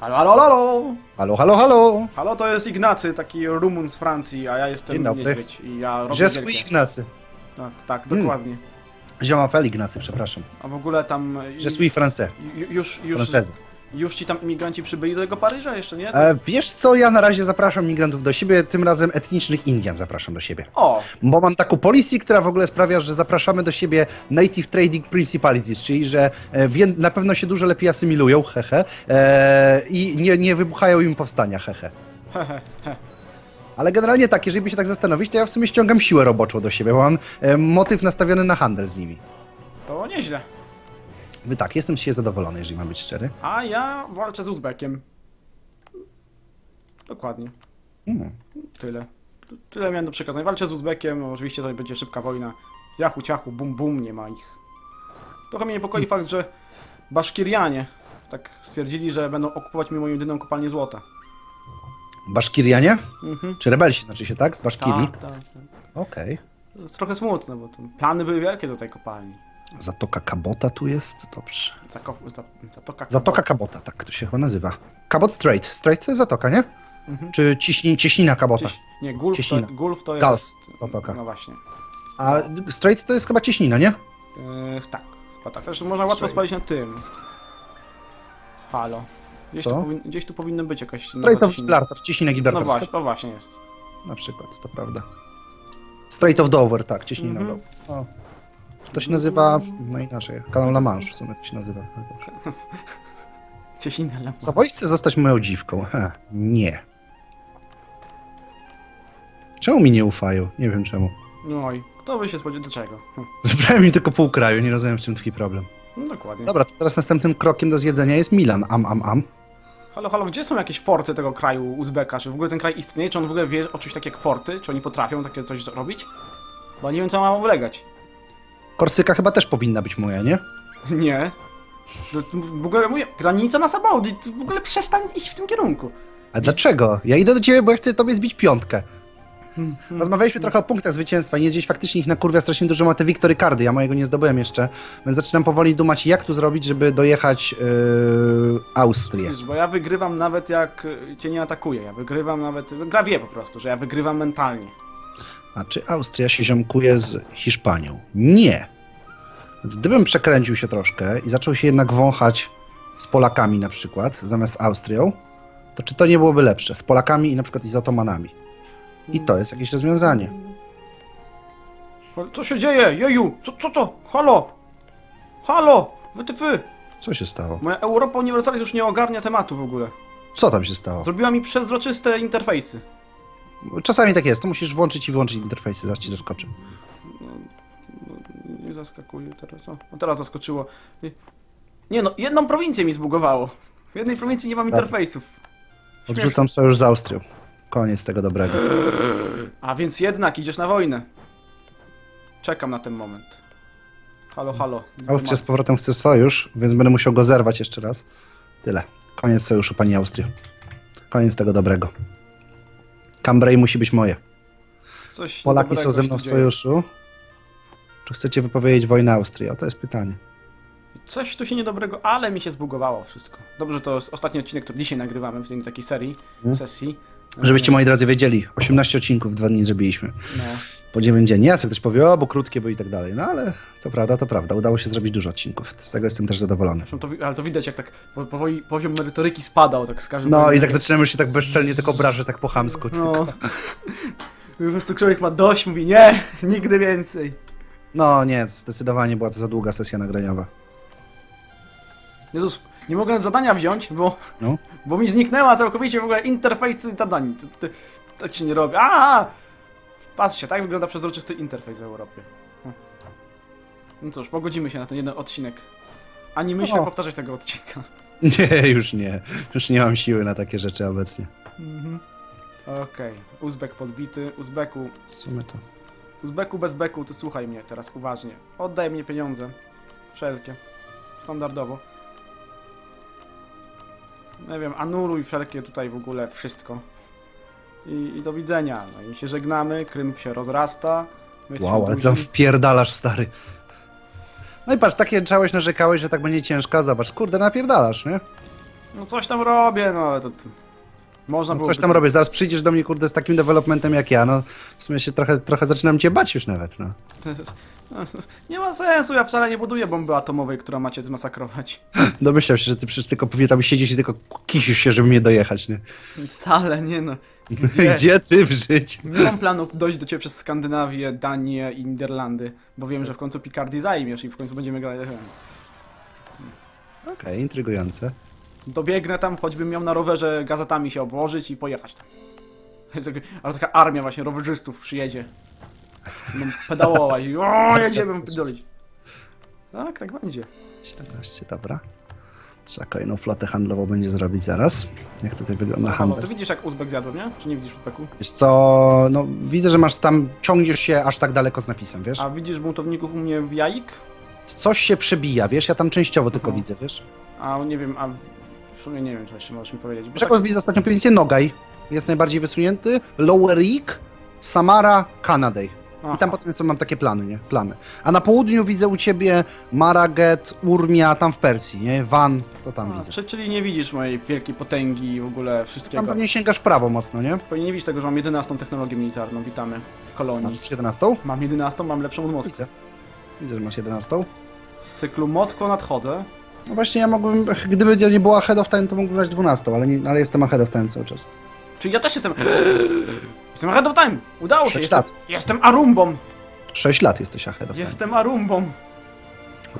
Halo, halo, halo! Halo, halo, halo! Halo, to jest Ignacy, taki Rumun z Francji, a ja jestem niedźwiedź i ja robię. Ignacy. Tak, tak, Hmm. dokładnie. Je m'appelle Ignacy, przepraszam. A w ogóle tam... Français. ju- Już, już. Już ci tam imigranci przybyli do tego Paryża jeszcze, nie? E, wiesz co, ja na razie zapraszam migrantów do siebie, tym razem etnicznych Indian zapraszam do siebie. O, Bo mam taką policy, która w ogóle sprawia, że zapraszamy do siebie native trading principalities, czyli że e, na pewno się dużo lepiej asymilują, hehe, e, i nie, nie wybuchają im powstania, hehe. hehe, he. Ale generalnie tak, jeżeli by się tak zastanowić, to ja w sumie ściągam siłę roboczą do siebie, bo mam e, motyw nastawiony na handel z nimi. to nieźle. Wy tak, jestem siebie zadowolony, jeżeli mam być szczery. A ja walczę z Uzbekiem. Dokładnie. Mm. Tyle. Tyle miałem do przekazania. Walczę z Uzbekiem, oczywiście to będzie szybka wojna. Jachu, ciachu, bum, bum, nie ma ich. Trochę mnie niepokoi fakt, że Baszkirianie tak stwierdzili, że będą okupować mi moją jedyną kopalnię złota. Baszkirianie? Mhm. Czy rebelsi znaczy się, tak? Z Baszkirii? Tak, tak. tak. Okej. To jest trochę smutne, bo plany były wielkie do tej kopalni. Zatoka Kabota tu jest? Dobrze. Zako za zatoka Zatoka Kabota, tak to się chyba nazywa. Kabot Strait. Strait to jest zatoka, nie? Mhm. Czy ciśni, cieśnina Kabota? Cieś... Nie, Gulf to, Cieśnina. Gulf to Gulf, jest... zatoka. No właśnie. A Strait to jest chyba cieśnina, nie? Yy, tak, chyba tak. Zresztą można łatwo spalić na tym. Halo. Gdzieś, tu, powin... Gdzieś tu powinno być jakaś... Strait of. Gibraltar, cieśnina No gibraltarska. właśnie, o właśnie jest. Na przykład, to prawda. Strait of Dover, tak, cieśnina Mhm. Dover. O. To się nazywa, no inaczej, kanał La Manche w sumie to się nazywa. Cieśnina Lemon. Savoy chce zostać moją dziwką. He, nie. Czemu mi nie ufają? Nie wiem czemu. No i kto by się spodziewał do czego? Hm. Zabrałem mi tylko pół kraju, nie rozumiem w czym twój problem. No dokładnie. Dobra, to teraz następnym krokiem do zjedzenia jest Milan. Am, am, am. Halo, halo, gdzie są jakieś forty tego kraju Uzbeka? Czy w ogóle ten kraj istnieje? Czy on w ogóle wie o czymś takie jak forty? Czy oni potrafią takie coś robić? Bo nie wiem, co mam ulegać. Korsyka chyba też powinna być moja, nie? Nie. To W ogóle mówię, granica na Sabaudi, ty w ogóle przestań iść w tym kierunku. A dlaczego? Ja idę do ciebie, bo ja chcę tobie zbić piątkę. Hmm, Rozmawialiśmy trochę o punktach zwycięstwa. Nie gdzieś faktycznie ich na kurwia strasznie dużo ma te Victory Cardy. Ja mojego nie zdobyłem jeszcze. Więc zaczynam powoli dumać, jak tu zrobić, żeby dojechać yy, Austrię. Wiesz, bo ja wygrywam nawet jak y, cię nie atakuje. Ja wygrywam nawet. Gra wie po prostu, że ja wygrywam mentalnie. A czy Austria się ziomkuje z Hiszpanią? Nie. Więc gdybym przekręcił się troszkę i zaczął się jednak wąchać z Polakami na przykład, zamiast Austrią, to czy to nie byłoby lepsze? Z Polakami i na przykład i z Otomanami. I to jest jakieś rozwiązanie. Ale Co się dzieje? Jeju! Co, co to? Halo! Halo! Wytyfy! Co się stało? Moja Europa Universalis już nie ogarnia tematu w ogóle. Co tam się stało? Zrobiła mi przezroczyste interfejsy. Czasami tak jest, to musisz włączyć i wyłączyć interfejsy, zaraz ci zaskoczy. Nie zaskakuje teraz. O, no teraz zaskoczyło. Nie no, jedną prowincję mi zbugowało. W jednej prowincji nie mam interfejsów. Odrzucam sojusz z Austrią. Koniec tego dobrego. A więc jednak idziesz na wojnę. Czekam na ten moment. Halo, halo. Austria z powrotem chce sojusz, więc będę musiał go zerwać jeszcze raz. Tyle. Koniec sojuszu, pani Austria. Koniec tego dobrego. Cambrai musi być moje. Coś Polaki są ze mną w dzieje. sojuszu. Czy chcecie wypowiedzieć wojnę Austrii? O, to jest pytanie. Coś tu się niedobrego, ale mi się zbugowało wszystko. Dobrze, to jest ostatni odcinek, który dzisiaj nagrywamy w tej takiej serii, Mhm. sesji. Żebyście, moi drodzy, wiedzieli, 18 odcinków w dwa dni zrobiliśmy. No. Po 9 dzień. Nie, co ktoś powie, o, bo krótkie, bo i tak dalej. No ale co prawda, to prawda. Udało się zrobić dużo odcinków. Z tego jestem też zadowolony. To, ale to widać, jak tak po- powoli poziom merytoryki spadał, tak z każdym No i tak zaczynamy się tak bezczelnie tylko obrażać, tak po chamsku. No. Po prostu człowiek ma dość, mówi nie, nigdy więcej. No nie, zdecydowanie była to za długa sesja nagraniowa. Jezus, nie mogę nawet zadania wziąć, bo, No. bo mi zniknęła całkowicie w ogóle interfejsy zadań. Tak się nie robi. A! Patrzcie, tak wygląda przezroczysty interfejs w Europie. Hm. No cóż, pogodzimy się na ten jeden odcinek. Ani myślę O. powtarzać tego odcinka. Nie, już nie. Już nie mam siły na takie rzeczy obecnie. Okej, Uzbek podbity. Uzbeku, W sumie to. Uzbeku bez beku, to słuchaj mnie teraz uważnie. Oddaj mnie pieniądze. Wszelkie. Standardowo. Nie wiem, anuluj wszelkie tutaj w ogóle wszystko. I, i do widzenia. No i się żegnamy, Krym się rozrasta. Wow, ale buzi. wpierdalasz, stary. No i patrz, takie czegoś narzekałeś, że tak będzie ciężka, zobacz, kurde, napierdalasz, nie? No coś tam robię, no ale to... Można No coś tam robię, zaraz przyjdziesz do mnie, kurde, z takim developmentem jak ja, no w sumie się trochę, trochę zaczynam cię bać już nawet, no. Nie ma sensu, ja wcale nie buduję bomby atomowej, która macie zmasakrować. Domyślał się, że ty przecież tylko pewnie tam siedzisz i tylko kisisz się, żeby mnie dojechać, nie? Wcale, nie no. Gdzie? Gdzie ty w życiu? Nie mam planu dojść do ciebie przez Skandynawię, Danię i Niderlandy, bo wiem, że w końcu Picardii zajmiesz i w końcu będziemy grać. Okej, intrygujące. Dobiegnę tam, choćbym miał na rowerze gazetami się obłożyć i pojechać tam. Ale taka armia właśnie rowerzystów przyjedzie. Będą pedałować i o, jedziemy pierdolić. Tak, tak będzie. 14, dobra. Trzeba kolejną flotę handlową będzie zrobić zaraz. Jak tutaj wygląda Halo, handel? to widzisz jak Uzbek zjadłem, nie? Czy nie widzisz Uzbeku? Wiesz co, no widzę, że masz tam, ciągniesz się aż tak daleko z napisem, wiesz? A widzisz buntowników u mnie w jaik? Coś się przebija, wiesz? Ja tam częściowo tylko widzę, wiesz? A nie wiem, a w sumie nie wiem, co jeszcze możesz mi powiedzieć. Bo Wiesz, jaką widzę ostatnią pozycję? Nogaj. Jest najbardziej wysunięty. Lower Reek, Samara, Kanaday. Aha. I tam potem są, mam takie plany, nie? Plany. A na południu widzę u ciebie Maraget, Urmia, tam w Persji, nie? Van, to tam A, widzę. czy, czyli nie widzisz mojej wielkiej potęgi i w ogóle wszystkiego. Tam pewnie sięgasz w prawo mocno, nie? Pewnie nie widzisz tego, że mam 11 technologię militarną, witamy w kolonii. Masz już 11? Mam 11, mam lepszą od Moskwy. Widzę. Widzę, że masz 11. Z cyklu Moskwa nadchodzę. No właśnie, ja mógłbym, gdyby nie była ahead of time, to mógłbym brać 12, ale, nie, ale jestem ahead of time cały czas. Czyli ja też jestem... jestem ahead of time! Udało się! Sześć Jestem, lat. jestem Arumbą! 6 lat jesteś ahead of time. Jestem Arumbą!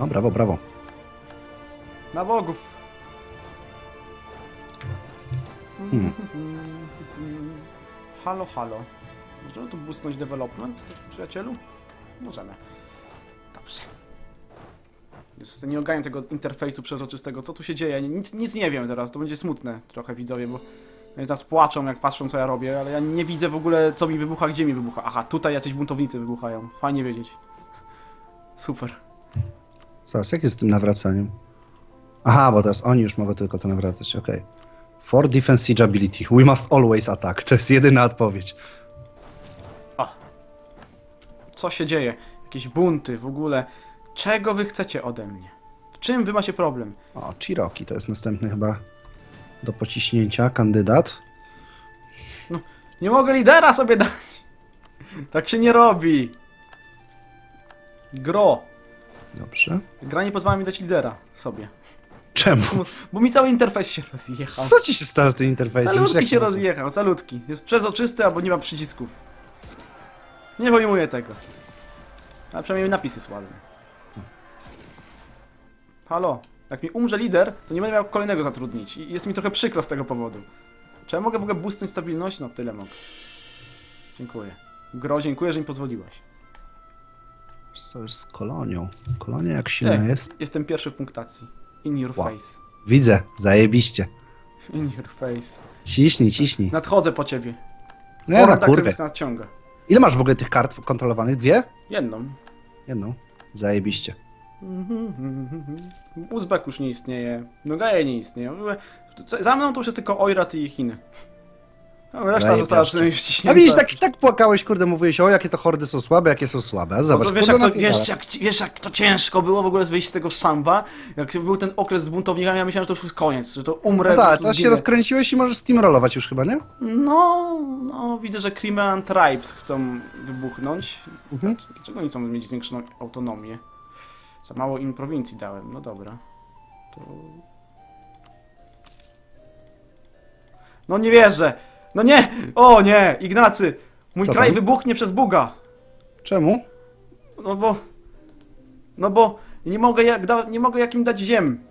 No, brawo, brawo. Na bogów! Hmm. Halo, halo. Możemy tu boostnąć development, przyjacielu? Możemy. Dobrze. Nie ogarniam tego interfejsu przezroczystego. Co tu się dzieje? Nic, nic nie wiem teraz. To będzie smutne trochę widzowie, bo teraz płaczą, jak patrzą, co ja robię, ale ja nie widzę w ogóle, co mi wybucha, gdzie mi wybucha. Aha, tutaj jacyś buntownicy wybuchają. Fajnie wiedzieć. Super. Zaraz, jak jest z tym nawracaniem? Aha, bo teraz oni już mogą tylko to nawracać, okej. For defense siege ability, we must always attack. To jest jedyna odpowiedź. O. Co się dzieje? Jakieś bunty w ogóle. Czego wy chcecie ode mnie? W czym wy macie problem? O, Cherokee to jest następny chyba do pociśnięcia kandydat. Nie mogę lidera sobie dać. Tak się nie robi. Gro. Dobrze. Gra nie pozwala mi dać lidera sobie. Czemu? Bo mi cały interfejs się rozjechał. Co ci się stało z tym interfejsem? Calutki się rozjechał, calutki. Jest przezroczysty albo nie ma przycisków. Nie pojmuję tego. Ale przynajmniej napisy słabe. Halo, jak mi umrze lider, to nie będę miał kolejnego zatrudnić. I jest mi trochę przykro z tego powodu. Czy ja mogę w ogóle boostnąć stabilność? No tyle mogę. Dziękuję. Gro, dziękuję, że mi pozwoliłeś. Co jest z kolonią? Kolonia jak silna Ej. jest? Jestem pierwszy w punktacji. In your Wow. face. Widzę, zajebiście. In your face. Ciśnij, ciśnij. Nadchodzę po ciebie. Nie na Horda nadciąga. Ile masz w ogóle tych kart kontrolowanych? Dwie? Jedną. Jedną. Zajebiście. Uzbek już nie istnieje, Nogaje nie istnieje. Za mną to już jest tylko Oirat i Chiny. No, reszta Zajebiście. została przynajmniej A wciśnięta. widzisz, tak, tak płakałeś, kurde, mówiłeś, o jakie to hordy są słabe, jakie są słabe. A No zobacz, to wiesz, jak to, wiesz, jak, wiesz, jak to ciężko było w ogóle wyjść z tego szamba. Jak był ten okres z buntownikami, ja myślałem, że to już jest koniec, że to umrę. No tak, teraz się rozkręciłeś i możesz steamrollować już chyba, nie? No, no, widzę, że Crimean Tribes chcą wybuchnąć. Mhm. Dlaczego oni chcą mieć większą autonomię? Za mało im prowincji dałem, no dobra. To... No nie wierzę! No nie! O nie! Ignacy! Mój Co kraj tam? wybuchnie przez Buga! Czemu? No bo... No bo nie mogę, jak da, nie mogę jakim dać ziem.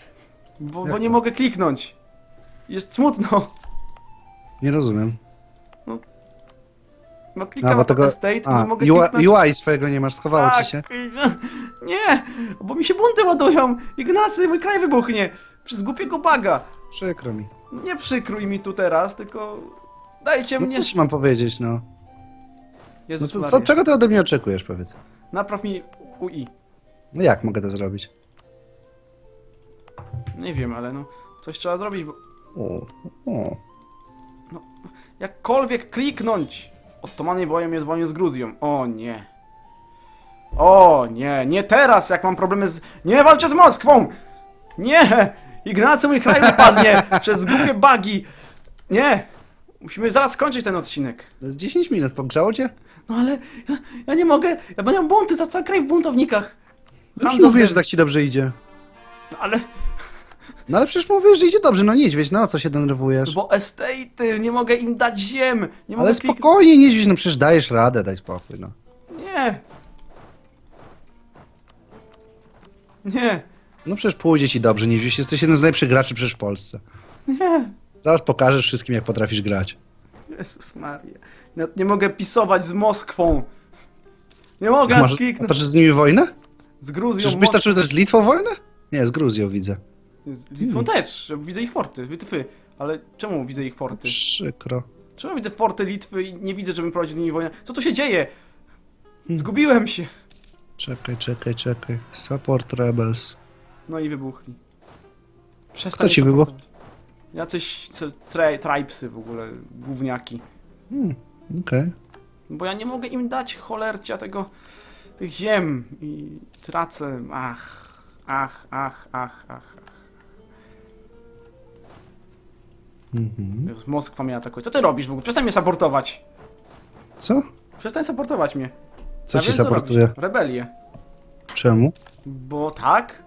Bo, Jak bo nie to? mogę kliknąć. Jest smutno. Nie rozumiem. No A, klikam bo na tego... estate, A, nie mogę UI, kliknąć. UI swojego nie masz, schowało ci się. Nie, bo mi się bunty ładują. Ignacy, mój kraj wybuchnie. Przez głupiego baga. Przykro mi. Nie przykrój mi tu teraz, tylko dajcie No mnie... co ci mam powiedzieć, no? No Jezus co, Maria. co, czego ty ode mnie oczekujesz, powiedz? Napraw mi UI. No jak mogę to zrobić? Nie wiem, ale no... Coś trzeba zrobić, bo... O, o. Jakkolwiek kliknąć! Ottomany wojen jest wojną z Gruzją. O nie. O nie, nie teraz, jak mam problemy z... Nie walczę z Moskwą! Nie! Ignacy, mój kraj wypadnie przez głupie bugi. Nie! Musimy zaraz skończyć ten odcinek. To jest 10 minut, pogrzało cię? No ale ja, ja nie mogę, ja będę miał bunty, za cały kraj w buntownikach. Już Handel- mówię, że tak ci dobrze idzie. No ale, No ale przecież mówisz, że idzie dobrze, no niedźwiedź, no co się denerwujesz? bo estate'y, nie mogę im dać ziem. Nie mogę Ale klik- spokojnie, niedźwiedź, no przecież dajesz radę, daj spokój, no. Nie. Nie, No przecież pójdzie ci dobrze, niedźwiedź, jesteś jednym z najlepszych graczy przecież w Polsce. nie. Zaraz pokażesz wszystkim, jak potrafisz grać. Jezus Maria. Nawet nie mogę pisować z Moskwą. Nie mogę Masz, kliknąć. toczysz z nimi wojnę? Z Gruzją, Czyżbyś toczył też z Litwą wojnę? Nie, z Gruzją widzę. Litwą też, widzę ich forty, wytwy. Ale czemu widzę ich forty? Przykro. Czemu widzę forty Litwy i nie widzę, żebym prowadził z nimi wojnę? Co tu się dzieje? Zgubiłem się. Czekaj, czekaj, czekaj. Support Rebels. No i wybuchli. Przestań Kto ci wybuchł? Jacyś tri tribesy w ogóle, gówniaki. Hmm, okej. Bo ja nie mogę im dać cholercia tego, tych ziem i tracę. Ach, ach, ach, ach, ach. Mhm. Moskwa mnie atakuje. Co ty robisz w ogóle? Przestań mnie saportować. Co? Przestań saportować mnie. Co Ja ci saportuje? robisz. Rebelię. Czemu? Bo tak,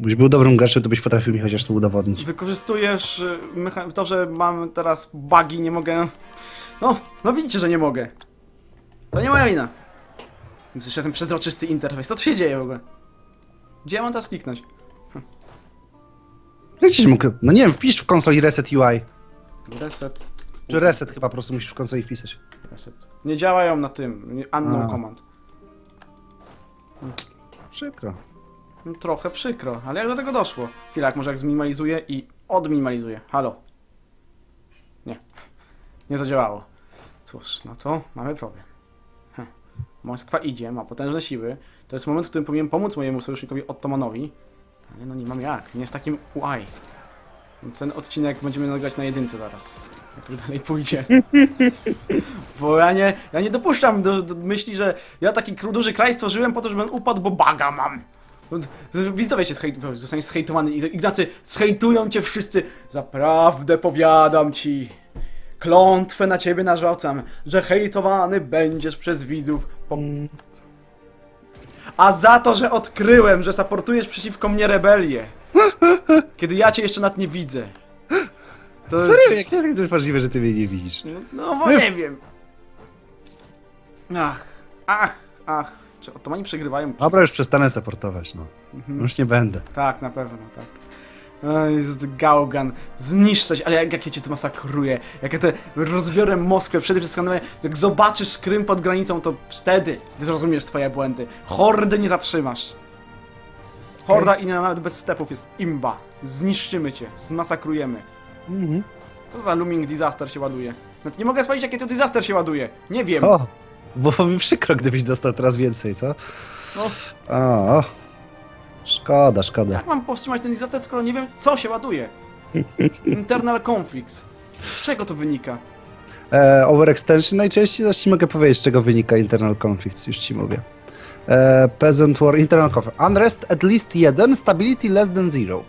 Byś był dobrym graczem, to byś potrafił mi chociaż to udowodnić. wykorzystujesz y, to, że mam teraz bugi, nie mogę... No, no widzicie, że nie mogę. To nie moja wina. Słyszę ten przezroczysty interfejs. Co tu się dzieje w ogóle? Gdzie ja mam teraz kliknąć? Jak mógł... No nie wiem, wpisz w konsoli reset UI. Reset. Czy reset chyba po prostu musisz w konsoli wpisać. Reset. Nie działają na tym. Unknown A. command. Przykro. No, trochę przykro, ale jak do tego doszło? Chwilak, może jak zminimalizuję i odminimalizuję. Halo. Nie. Nie zadziałało. Cóż, no to mamy problem. Hm. Moskwa idzie, ma potężne siły. To jest moment, w którym powinien pomóc mojemu sojusznikowi Ottomanowi. Ale no nie mam jak, nie z takim UI. Więc ten odcinek będziemy nagrać na jedynce zaraz. Jak tak dalej pójdzie. Bo ja nie, ja nie dopuszczam do, do myśli, że ja taki duży kraj stworzyłem po to, żeby on upadł, bo baga mam. Widzowie się schejt, zostaniesz zhejtowany. I- Ignacy, zhejtują cię wszyscy. Zaprawdę powiadam ci. Klątwę na ciebie narzucam, że hejtowany będziesz przez widzów. Po... A za to, że odkryłem, że saportujesz przeciwko mnie rebelię. Kiedy ja cię jeszcze nad nie widzę. To Serio, jak, jak to jest możliwe, że ty mnie nie widzisz? no bo nie wiem. Ach, ach, ach. Czy Ottomani przegrywają? Dobra, już przestanę supportować, no. Już nie będę. Tak, na pewno, tak. Jest Gaugan, zniszczać, ale jak, jak ja cię to masakruje, jak ja te rozbiorę Moskwę, przede przez Skandynawię, jak zobaczysz Krym pod granicą, to wtedy zrozumiesz swoje błędy. Hordy nie zatrzymasz. Horda i nawet bez stepów jest imba. Zniszczymy cię, zmasakrujemy. Mhm. Co za looming disaster się ładuje? Nawet nie mogę spalić, jakie to disaster się ładuje. Nie wiem. O, było mi przykro, gdybyś dostał teraz więcej, co? No, szkoda, szkoda. jak mam powstrzymać ten disaster, skoro nie wiem, co się ładuje? Internal conflicts. Z czego to wynika? E, overextension najczęściej, zaś ci mogę powiedzieć, z czego wynika internal conflict, już ci mówię. E, peasant war, internal conflict. Unrest at least 1, stability less than 0.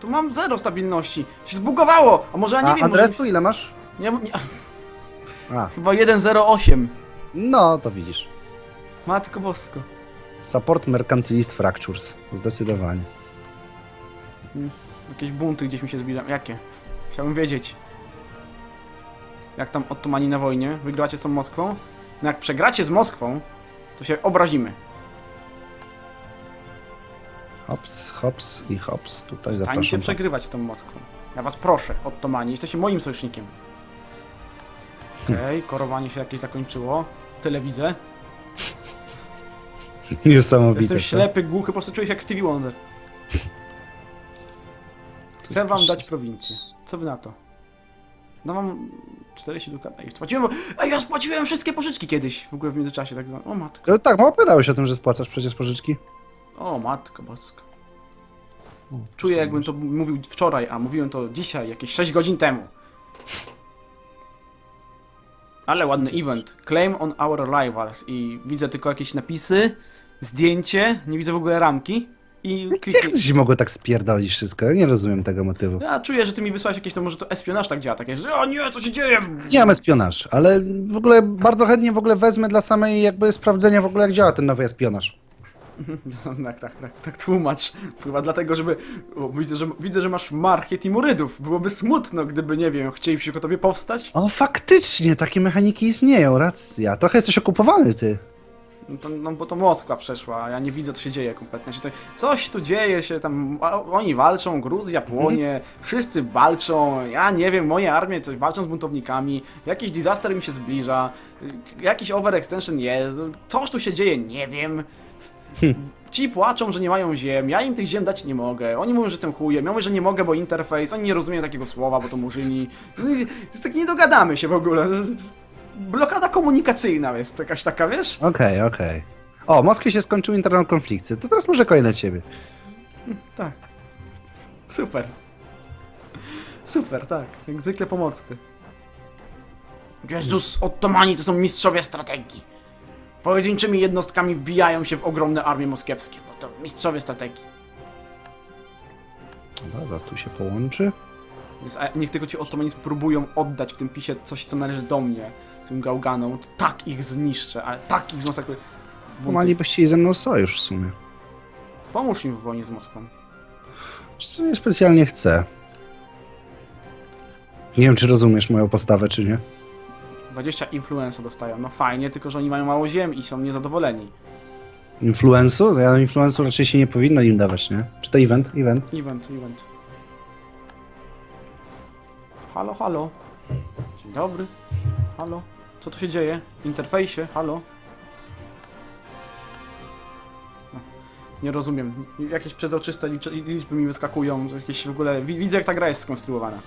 Tu mam zero stabilności. Się zbugowało! A może ja nie A wiem, może... unrestu ile masz? Nie, nie, A, chyba 1.08. no to widzisz. Matko bosko. Support mercantilist fractures, zdecydowanie. Jakieś bunty gdzieś mi się zbliżają. Jakie? Chciałbym wiedzieć. Jak tam Ottomani na wojnie? Wygracie z tą Moskwą? No jak przegracie z Moskwą, to się obrazimy. Hops, hops i hops. Tutaj Stańcie zapraszam. przegrywać z tą Moskwą. Ja was proszę, Ottomani, jesteście moim sojusznikiem. Okej, korowanie się jakieś zakończyło. Tyle widzę. Niesamowite. Jestem co? ślepy, głuchy, po prostu czuję się jak Stevie Wonder. Chcę wam dać prowincję. Co wy na to? No mam 40 dukat. Ej, spłaciłem, bo... Ej, ja spłaciłem wszystkie pożyczki kiedyś. W ogóle w międzyczasie, tak zwane. O matko. E, Tak, opowiadałeś o tym, że spłacasz przecież pożyczki. O matko boska. Czuję jakbym to mówił wczoraj, a mówiłem to dzisiaj, jakieś 6 godzin temu. Ale ładny event. Claim on our rivals. I widzę tylko jakieś napisy, zdjęcie, nie widzę w ogóle ramki. i to się mogło tak spierdolić wszystko? Ja nie rozumiem tego motywu. Ja czuję, że ty mi wysłałeś jakieś, to może to espionaż tak działa, takie, że o nie, co się dzieje? Nie mam espionaż, ale w ogóle bardzo chętnie w ogóle wezmę dla samej jakby sprawdzenia w ogóle jak działa ten nowy espionaż. tak, tak, tak, tak tłumacz. Chyba dlatego, żeby... O, widzę, że, widzę, że masz marchię Timurydów. Byłoby smutno, gdyby, nie wiem, chcieli przeciwko tobie powstać. O, faktycznie, takie mechaniki istnieją, racja. Trochę jesteś okupowany, ty. No, to, no bo to Moskwa przeszła, ja nie widzę, co się dzieje kompletnie. Się to, coś tu dzieje się tam, oni walczą, Gruzja płonie, wszyscy walczą, ja nie wiem, moje armie coś walczą z buntownikami, jakiś disaster mi się zbliża, jakiś overextension jest, coś tu się dzieje, nie wiem. Ci płaczą, że nie mają ziem, ja im tych ziem dać nie mogę. Oni mówią, że jestem chujem, ja mówię, że nie mogę, bo interfejs, oni nie rozumieją takiego słowa, bo to murzyni. No tak nie dogadamy się w ogóle. Blokada komunikacyjna jest jakaś taka, wiesz? Okej, okej. O, Moskwie się skończył internal konflikty. To teraz może kolejne ciebie. Tak. Super. Super, tak. Jak zwykle pomocny. Jezus, Ottomani to są mistrzowie strategii. Pojedynczymi jednostkami wbijają się w ogromne armie moskiewskie. No to mistrzowie strategii. Dobra, zaraz tu się połączy. Więc, niech tylko ci Ottomani spróbują oddać w tym pisie coś, co należy do mnie, tym gałganom, to tak ich zniszczę, ale tak ich zmasakruję. Omani by chcieli ze mną sojusz w sumie. Pomóż im w wojnie z Moskwą. Co nie specjalnie chcę. Nie wiem, czy rozumiesz moją postawę, czy nie. 20 influenza dostają. No fajnie, tylko że oni mają mało ziem i są niezadowoleni. Influensu? Ja influensu raczej się nie powinno im dawać, nie? Czy to event? Event. Event, event. Halo, halo. Dzień dobry. Halo. Co tu się dzieje? W interfejsie? Halo. No, Nie rozumiem. Jakieś przezroczyste licz- liczby mi wyskakują. Jakieś w ogóle... wi- Widzę jak ta gra jest skonstruowana.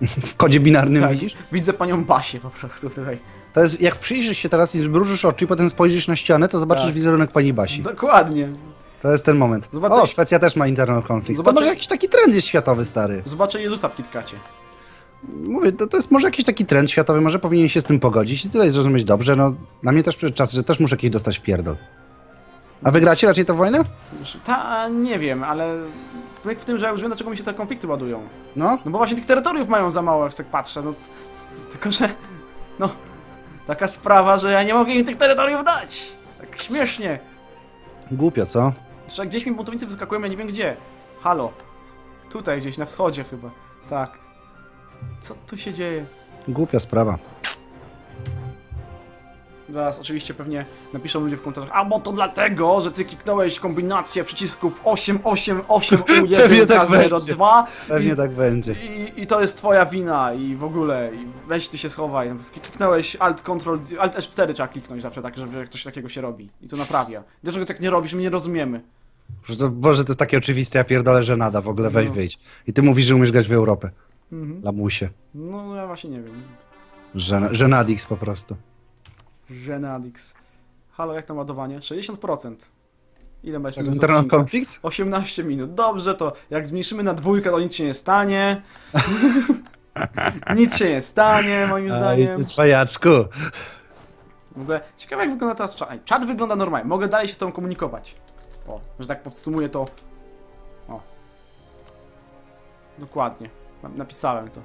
W kodzie binarnym Tak. widzisz? Widzę panią Basię po prostu tutaj. To jest, jak przyjrzysz się teraz i zmrużysz oczy i potem spojrzysz na ścianę, to zobaczysz Tak. wizerunek pani Basi. Dokładnie. To jest ten moment. Zobaczę- O, Szwecja też ma internal conflict. Zobaczę- To może jakiś taki trend jest światowy, stary. Zobaczę Jezusa w KitKacie. Mówię, to, to jest może jakiś taki trend światowy, może powinien się z tym pogodzić i tyle zrozumieć dobrze. No, na mnie też przyszedł czas, że też muszę kiedyś dostać w pierdol. A wygracie raczej tę wojnę? Ta, nie wiem, ale... Jak w tym, że ja już wiem, dlaczego mi się te konflikty ładują. No, No bo właśnie tych terytoriów mają za mało, jak tak patrzę, no. Tylko, że... No... Taka sprawa, że ja nie mogę im tych terytoriów dać. Tak śmiesznie. głupio, co? Że gdzieś mi buntownicy wyskakują, ja nie wiem gdzie. Halo. Tutaj gdzieś, na wschodzie chyba. Tak. Co tu się dzieje? Głupia sprawa. Zaraz oczywiście pewnie napiszą ludzie w komentarzach, a bo to dlatego, że ty kliknąłeś kombinację przycisków 888 Pewnie U1 tak K02 Pewnie i, tak będzie. i, i to jest twoja wina i w ogóle i weź ty się schowaj. Kliknąłeś Alt Control, Alt S4 trzeba kliknąć zawsze tak, żeby coś takiego się robi i to naprawia. Dlaczego tak nie robisz? My nie rozumiemy. Boże, to jest takie oczywiste, ja pierdolę, że nada w ogóle, weź No. wyjdź. I ty mówisz, że umiesz grać w Europę. Mhm. Lamusie. No, no ja właśnie nie wiem. Że, że Nadix po prostu. Genadix. Halo, jak tam ładowanie? 60%. Ile masz Tak, minut internal odcinka? conflict? 18 minut. Dobrze, to jak zmniejszymy na dwójkę, to nic się nie stanie. nic się nie stanie, moim zdaniem. ty cwajaczku. W ogóle ciekawe jak wygląda teraz czat. Ej, Czat wygląda normalnie. Mogę dalej się z tobą komunikować. O, że tak podsumuję to. O. Dokładnie. Na- Napisałem to.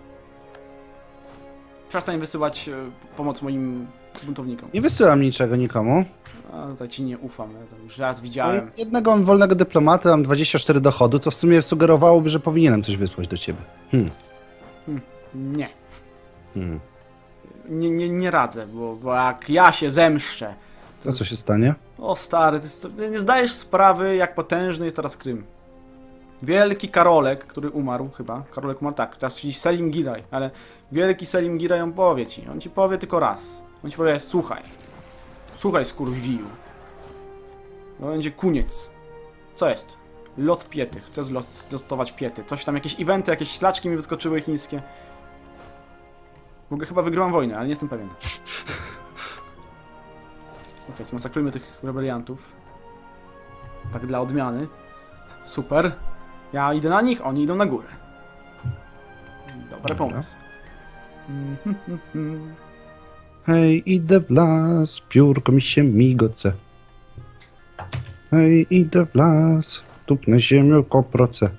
Przestań wysyłać e, pomoc moim buntownikom. Nie wysyłam niczego nikomu. A tutaj ci nie ufam, ja to już raz widziałem. Jednego mam wolnego dyplomaty, mam 24 dochodu, co w sumie sugerowałoby, że powinienem coś wysłać do ciebie. Hmm. Nie. Hmm. Nie, nie, nie radzę, bo, bo jak ja się zemszczę. To co się stanie? O stary, ty nie zdajesz sprawy, jak potężny jest teraz Krym. Wielki Karolek, który umarł chyba. Karolek umarł, tak. Teraz siedzi Selim Giraj, ale wielki Selim Giraj on powie ci. On ci powie tylko raz. On ci powie, słuchaj. Słuchaj, skurwiju. To będzie koniec. Co jest? Lot piety. Chcę zlot- zlotować piety. Coś tam, jakieś eventy, jakieś ślaczki mi wyskoczyły chińskie. W ogóle chyba wygrałam wojnę, ale nie jestem pewien. Okej, zmasakrujmy tych rebeliantów. Tak dla odmiany. Super. Ja idę na nich, oni idą na górę. Dobry Dobra. pomysł. Mhm. Hej, idę w las, piórko mi się migoce. Hej, idę w las, tupnę ziemię koproce.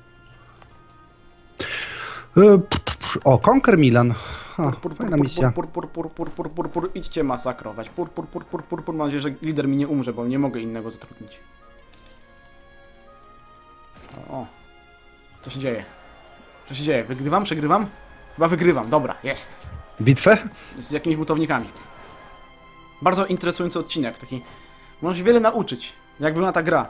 E, O, Conquer Milan. A, Pur, pur, fajna pur, misja. Pur, pur, pur, pur, pur, pur, pur, idźcie masakrować. Pur, pur, pur, pur, pur, pur. Mam nadzieję, że lider mi nie umrze, bo nie mogę innego zatrudnić. O. Co się dzieje? Co się dzieje? Wygrywam? Przegrywam? Chyba wygrywam. Dobra, jest. Bitwę? Z jakimiś butownikami. Bardzo interesujący odcinek, taki... Można się wiele nauczyć, jak wygląda ta gra.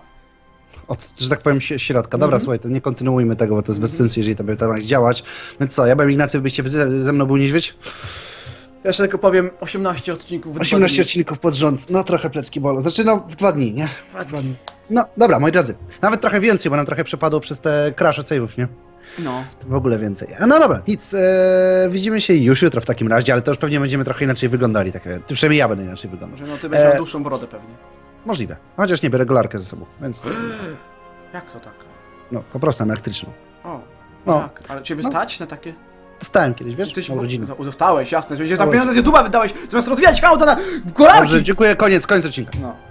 Od, że tak powiem, środka. Dobra, Mhm. słuchaj, to nie kontynuujmy tego, bo to jest bez sensu, jeżeli to będzie tak działać. Więc co, ja byłem Ignacy, byście ze, ze mną był niedźwiedź? Ja jeszcze tylko powiem 18 odcinków w dwa 18 dni. odcinków pod rząd, no trochę plecki bolą. Zaczynam w dwa dni, nie? Dwa dni. No, dobra, moi drodzy, nawet trochę więcej, bo nam trochę przepadło przez te crashe save'ów, nie? No. W ogóle więcej. No dobra, nic, e, widzimy się już jutro w takim razie, ale to już pewnie będziemy trochę inaczej wyglądali, tak, ty przynajmniej ja będę inaczej wyglądał. Że no ty będziesz E, miał dłuższą brodę pewnie. Możliwe, chociaż nie biorę regularkę ze sobą, więc Jak to tak? no, po prostu mam elektryczną. O. No. Tak, ale ciebie No. stać na takie? Dostałem kiedyś, wiesz, Tyś na urodziny. bo- Zostałeś, jasne. Za pieniądze z YouTube'a wydałeś, zamiast rozwijać kanał to na kolarki! Dobrze, dziękuję, koniec, koniec odcinka. No.